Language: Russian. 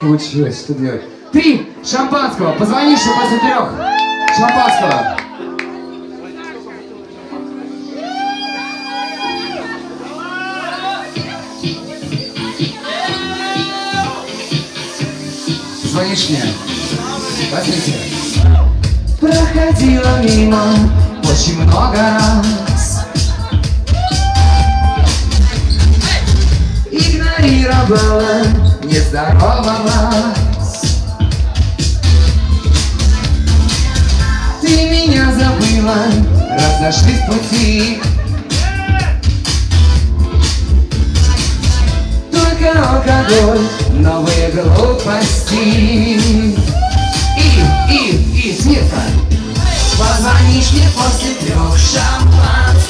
Получилось, что делать? Три шампанского. Позвонишь и после трех шампанского. Звонишь мне? Возьмите. Проходила мимо очень много раз. Игнорировала, не здоровалась. Ты меня забыла, разошлись пути. Только алкоголь, новые глупости. И, и, и, смеха. Позвонишь мне после трех шепот